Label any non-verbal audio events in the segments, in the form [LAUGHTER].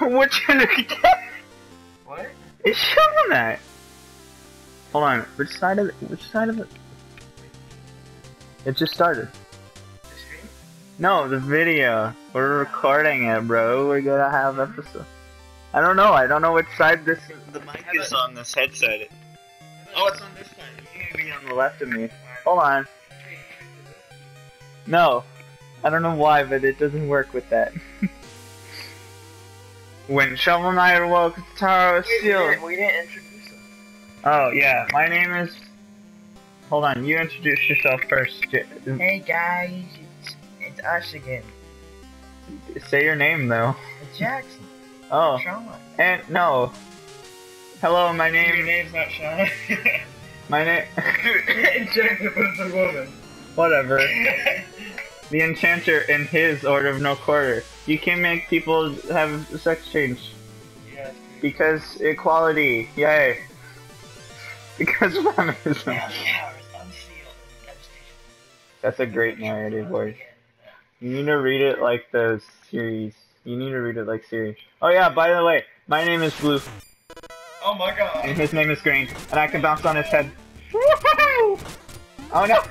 Which [LAUGHS] What? It's showing that. Hold on. Which side of it? Which side of it? It just started. The stream? No, the video. We're recording it, bro. We're gonna have episode. I don't know. I don't know which side this the mic is on this headset. Oh, it's on this side. You need to be on the left of me. Hold on. No. I don't know why, but it doesn't work with that. [LAUGHS] when Shovel Knight awoke, the Tower of Wait, we, Steel. didn't, we didn't introduce him. Oh yeah, my name is. Hold on, you introduce yourself first. Hey guys, it's, it's us again. Say your name though. It's Jackson. [LAUGHS] Oh, Sean. and no. Hello, my name. Your name's not Sean. [LAUGHS] My name. [LAUGHS] Jackson was a woman. Whatever. The Enchanter in his Order of No Quarter. You can make people have sex change yes. because equality. Yay. Because [LAUGHS] feminism. Now the towers unsealed. Devastation. That's a great narrative voice. You need to read it like the series. You need to read it like series. Oh yeah, by the way, my name is Blue, Oh my god. and his name is Green, and I can bounce on his head. Woohoo! Oh no!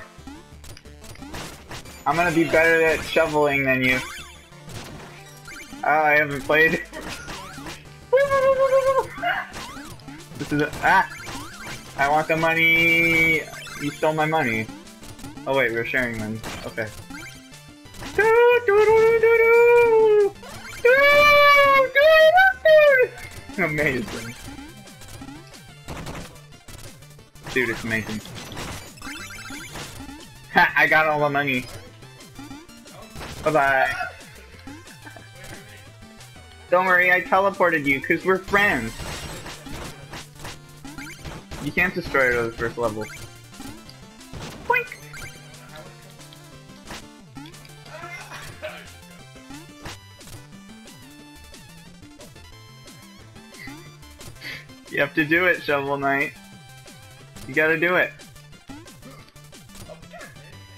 I'm gonna be better at shoveling than you. Oh, I haven't played. This is a, ah! I want the money. You stole my money. Oh wait, we're sharing them. Okay. Amazing. Dude, it's amazing. Ha! I got all the money. Bye bye. Don't worry, I teleported you because we're friends. You can't destroy it at the first level. Boink! You have to do it, Shovel Knight. You gotta do it.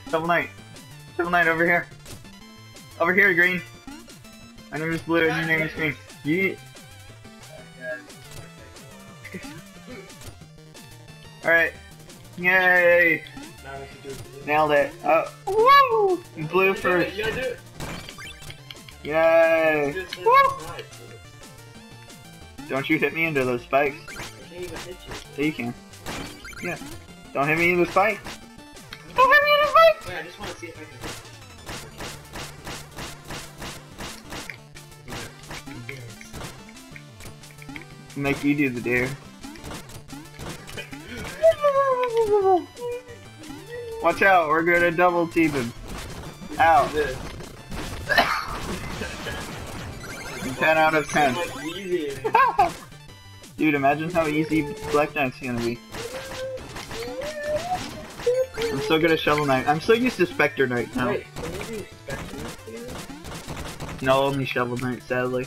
Shovel Knight. Shovel Knight over here. Over here, Green. My name is Blue and your name is Green. You... [LAUGHS] Alright. Yay! Nailed it. Oh, woo! Blue first. You do it. Yay! Do it to the Woo! other side, so Don't you hit me into those spikes. I can't even hit you. Yeah, you can. Yeah. Don't hit me in the spike. Don't hit me in the spike! Wait, I just want to see if I can. Make you do the dare. [LAUGHS] Watch out, we're gonna double team him. Ow. [LAUGHS] 10 out of 10. So much easier. [LAUGHS] Dude, imagine how easy Black Knight's gonna be. I'm so good at Shovel Knight. I'm so used to Spectre Knight now. Wait, can you do Spectre together? No, only Shovel Knight, sadly.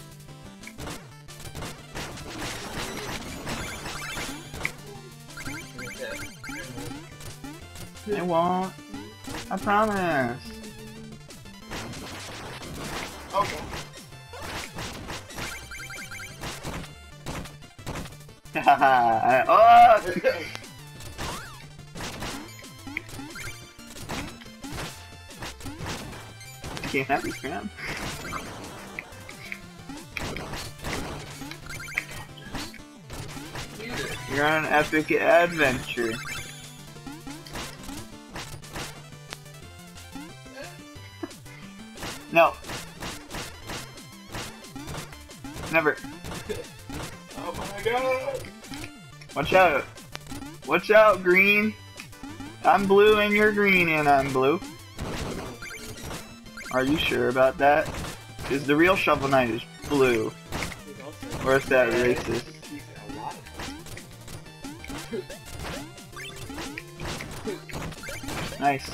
I won't. I promise. Okay. [LAUGHS] Oh! Can't have this, man. You're on an epic adventure. Never. Oh my god! Watch out. Watch out, green. I'm blue and you're green and I'm blue. Are you sure about that? Because the real Shovel Knight is blue. Or is that racist? Nice.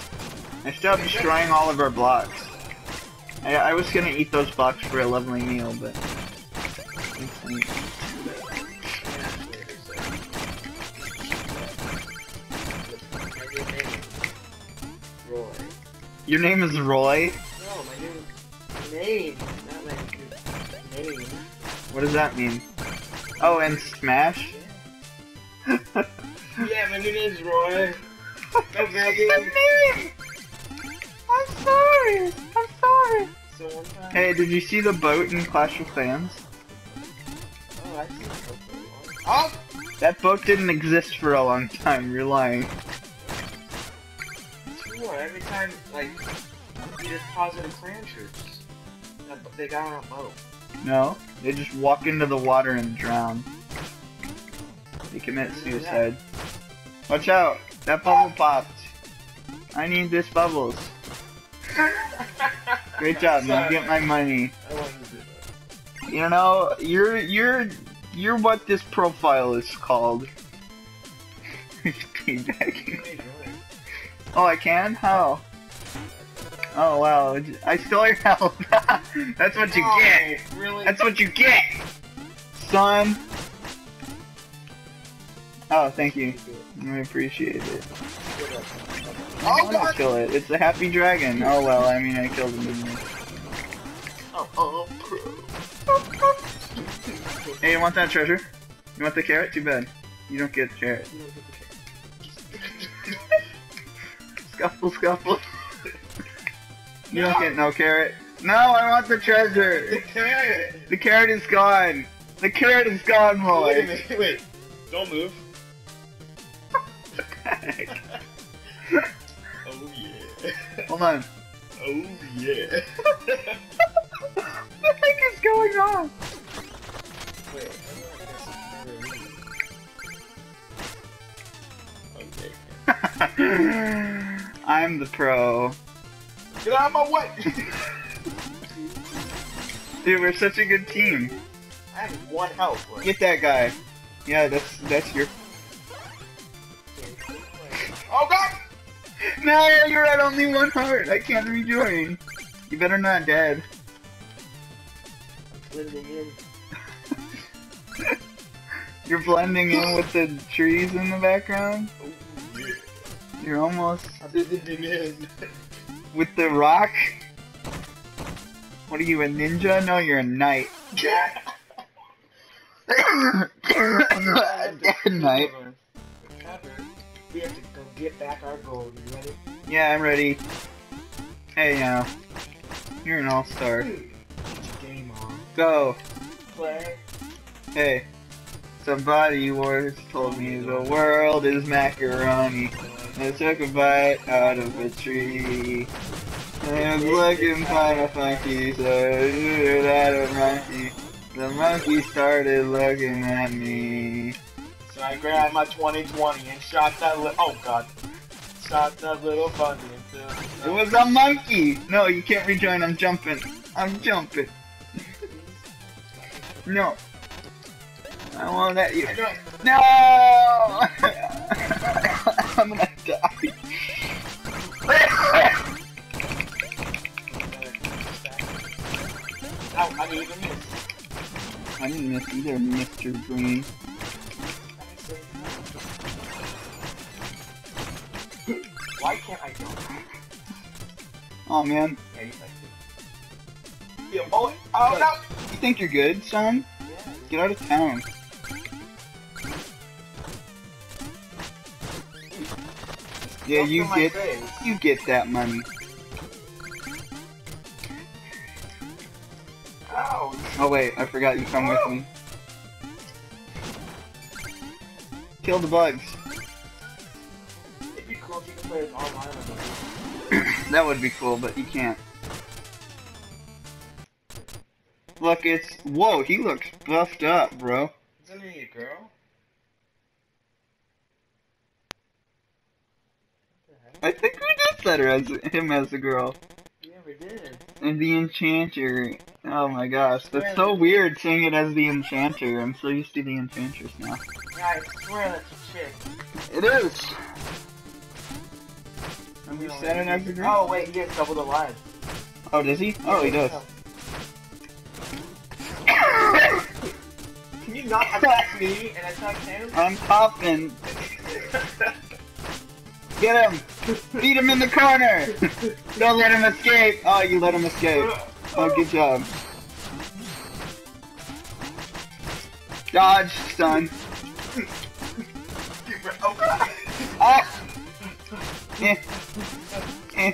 Nice job destroying all of our blocks. I, I was gonna eat those blocks for a lovely meal, but... Roy. Your name is Roy? No, my name is name, not my name. What does that mean? Oh, and Smash? Yeah, my name is Roy. [LAUGHS] No, Maggie. I'm sorry. I'm sorry. So. Hey, did you see the boat in Clash of Clans? Oh! That boat didn't exist for a long time. You're lying. Sure, every time, like, you just positive clan troops. They got on a boat. No, they just walk into the water and drown. They commit suicide. Watch out! That bubble popped. I need this bubbles. [LAUGHS] Great job, man. Get my money. I wanted to do that. You know, you're you're you're what this profile is called. Teabagging. Hey, Roy. Oh, I can? How? Oh wow! I stole your health. [LAUGHS] That's what you Oh, get. Really? That's what you get, son. Oh, thank you. I appreciate it. I Oh, to God. kill it. It's a happy dragon. Oh well, I mean, I killed him. I? Oh, oh, oh pro. [LAUGHS] Hey, you want that treasure? You want the carrot? Too bad. You don't get the carrot. [LAUGHS] Scuffle, scuffle. You don't get no carrot. No, I want the treasure. [LAUGHS] The carrot! The carrot is gone. The carrot is gone, Wait a boy. minute, wait. Don't move. [LAUGHS] Oh yeah. Hold on. Oh yeah. What the heck is going on? [LAUGHS] I'm the pro. Get out of my way! [LAUGHS] Dude, we're such a good team. I have one health left. Get that guy. Yeah, that's that's your. Oh god! No, you're at only one heart. I can't rejoin. You better not dead. Blending in. You're blending in with the trees in the background. You're almost I'm blending in. with the rock. What are you, a ninja? No, you're a knight. [LAUGHS] [LAUGHS] knight. We have to go get back our gold. You ready? Yeah, I'm ready. Hey now. You're an all-star. Game on. Go. Play. Hey. Somebody once told me the world is macaroni. I took a bite out of a tree. Was looking kinda funky, so I threw at a monkey. The monkey started looking at me. So I grabbed my 2020 and shot that li- oh god. Shot that little bunny It was a monkey! No, you can't rejoin, I'm jumping. I'm jumping. [LAUGHS] No. I won't let you. No! [LAUGHS] I'm gonna die. Ow, I didn't even miss. I didn't miss either, Mr. Green. Why can't I jump? Oh man, Yeah, you. Yeah, boy. Oh no! you think you're good, son? Yeah. Get out of town. Yeah, you get face. you get that money. Ow! Oh wait, I forgot you come with oh. me. Kill the bugs. [CLEARS THROAT] It'd be cool if you could play this online. That would be cool, but you can't. Look, it's whoa. He looks buffed up, bro. Isn't he a girl? I think we did set her as him as a girl. You never did. And the Enchanter. Oh my gosh, that's so weird saying it as the Enchanter. I'm so used to the Enchantress now. Yeah, I swear that's a chick. It is. And we set it as a girl. Oh wait, he gets double the lives. Oh, does he? Oh, he does. Can you not [LAUGHS] attack me and attack him? I'm popping. Get him! Beat him in the corner! Don't let him escape! Oh, you let him escape. Oh, good job. Dodge, son. Oh, God. Ah! Eh. Eh.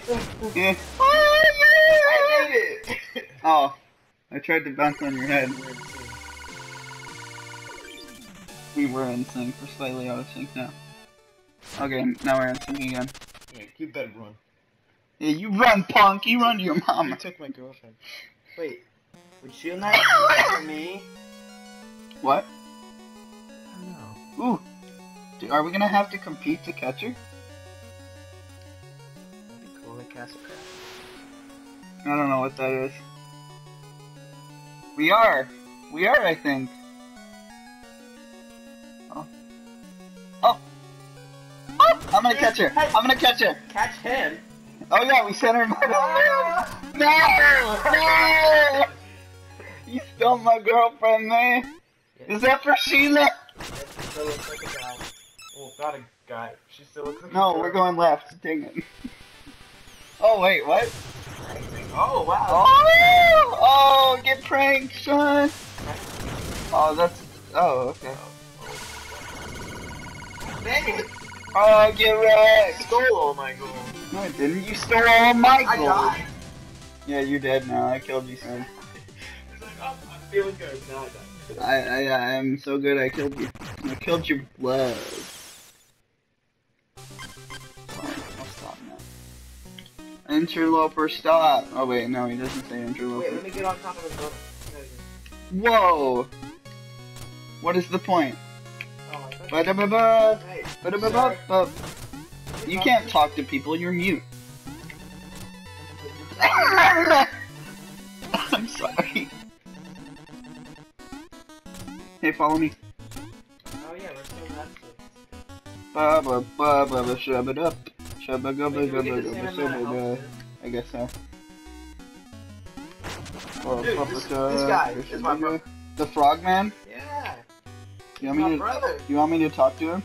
Eh. I did it! Oh, I tried to bounce on your head. We were in sync. We're slightly out of sync now. Okay, now we're in sync again. Yeah, you better run. Yeah, you run, punk. You run to your You mama. took my girlfriend. Wait, would you not [LAUGHS] for me? What? I don't know. Ooh. Are we gonna have to compete to catch her? That'd be cool, like Castle Craft. I don't know what that is. We are. We are, I think. Gonna catch her. I'm gonna catch her. Catch him! Oh yeah, we sent her. [LAUGHS] no! No! You stole my girlfriend, man. Is that for Sheila? She still looks like a guy. Well, not a guy. She still looks like a No, we're going left. Dang it. Oh wait, what? Oh, wow. Oh! Oh, get pranked, son. Oh, that's. Oh, okay. Dang it! Oh, get wrecked. Stole all my gold. No, it didn't. You stole all my I gold. died. Yeah, you're dead now. I killed you, son. It's like, oh, I'm feeling good. Now I died. I, I, I am so good. I killed you. I killed your blood. Alright, I'll stop now. Interloper, stop. Oh wait, no, he doesn't say Wait, interloper. let me get on top of the building. Whoa! What is the point? Oh, I Ba-da-ba-ba, Hey, ba-da-ba-ba-ba. You can't talk to people. You're mute. [LAUGHS] I'm sorry. Hey, follow me. Oh yeah, we're still last. Ba ba ba ba ba shub it up. Shubba gubba gubba gubba shubba? I guess so. Oh, Dude, this- this guy is my and bro- Bugger. The Frogman? Yeah. You want me to? brother. You want me to talk to him?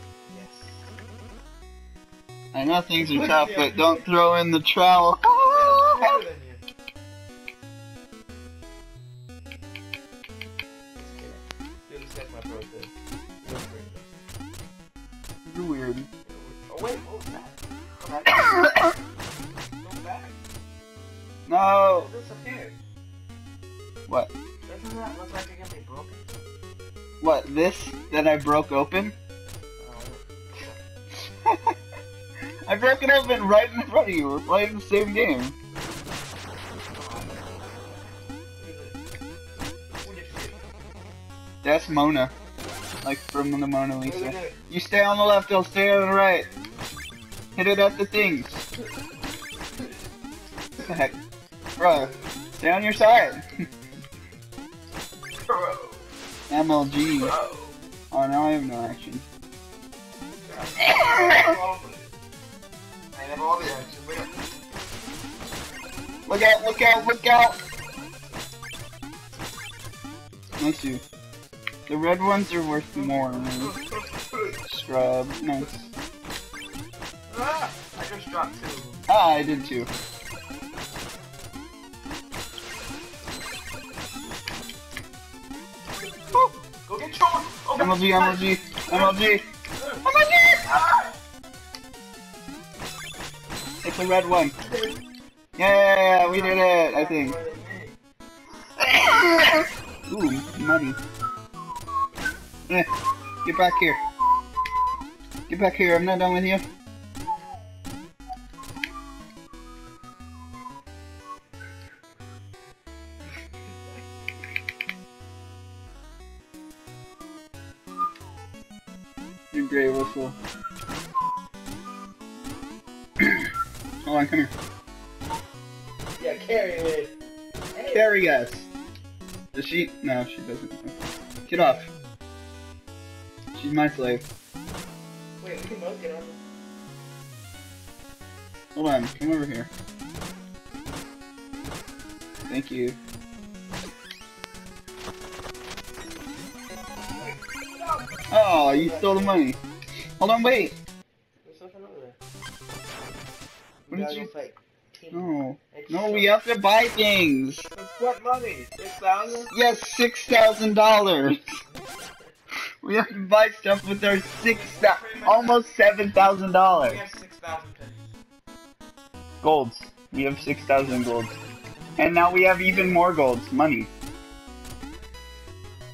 I know things are tough, but don't throw in the trowel. Better you. Dude, this [LAUGHS] guy's my bro too. He's great. You're weird. Oh wait, what was that? Go back. No. It disappeared. What? Doesn't that look like it can be broken? What? This that I broke open? I broke it open right in front of you. We're playing the same game. What did you do? That's Mona. Like from the Mona Lisa. You stay on the left, I'll stay on the right. Hit it at the things. What the heck? Bro, stay on your side. Bro. MLG. Bro. Oh, now I have no action. [LAUGHS] Have all the action. Wait up. Look out, look out, look out! Nice you. The red ones are worth more. man. Scrub, nice. Ah, I just dropped two. Ah, I did too. Go get Sean! Oh, God. MLG, MLG, MLG. It's a red one. Yeah, we did it, I think. [COUGHS] Ooh, money. Eh, get back here. Get back here, I'm not done with you. You're great, Whistle. Hold on, come here. Yeah, carry it. Hey. Carry us. Does she? No, she doesn't. Get off. She's my slave. Wait, we can both get on. Hold on, come over here. Thank you. Oh, you stole the money. Hold on, wait. What We did you- go fight. Team. No. It's No, we have to buy things. It's what money? Six thousand? Yes, six thousand dollars. [LAUGHS] We have to buy stuff with our six, almost seven thousand dollars. We have 6,000 pennies. Golds. We have six thousand golds, and now we have even more golds. Money.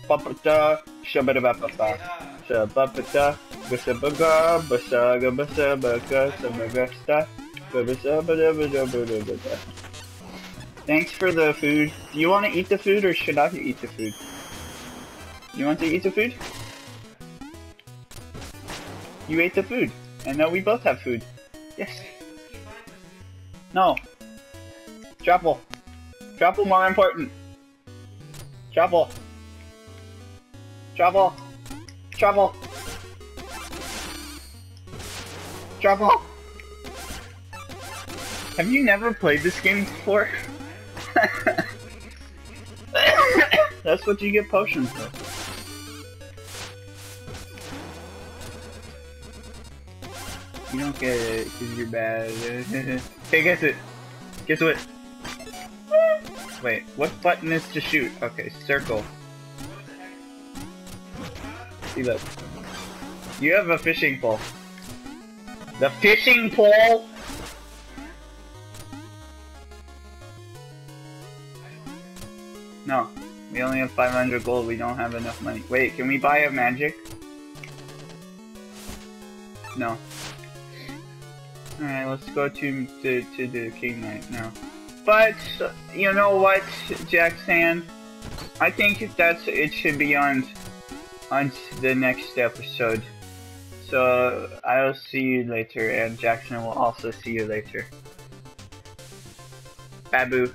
Ba-ba-da, shabba-da-ba-ba-ba. Shabba-ba-da, ba-shabba-ga, shabba-ga-sta. Thanks for the food. Do you want to eat the food or should I eat the food? You want to eat the food? You ate the food, and now we both have food. Yes. No. Travel. Travel more important. Travel. Travel. Travel. Travel. Have you never played this game before? [LAUGHS] That's what you get potions for. You don't get it because you're bad. [LAUGHS] hey, guess it. Guess what? Wait, what button is to shoot? Okay, circle. See, look. You have a fishing pole. The fishing pole? No, we only have 500 gold. We don't have enough money. Wait, can we buy a magic? No. Alright, let's go to, to to the King Knight now. But you know what, Jackson? I think that's it should be on on the next episode. So I'll see you later, and Jackson will also see you later. Babu.